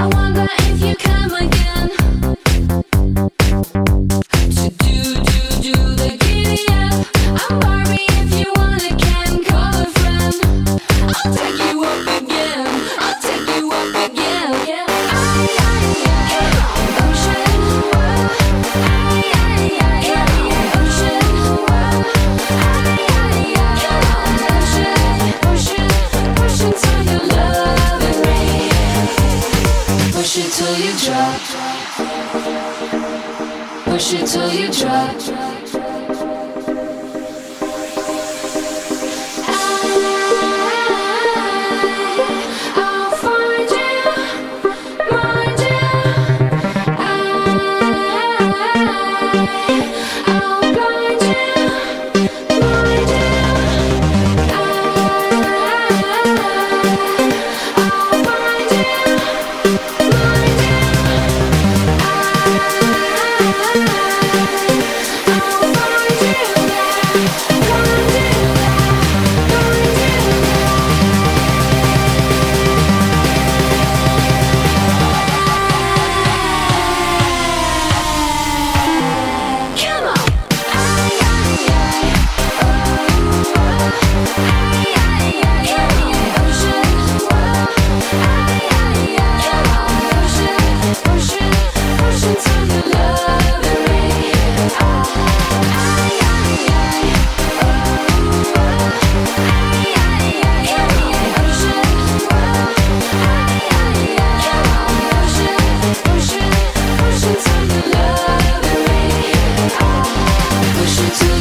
I wonder if you come again. drop. Push it till you drop.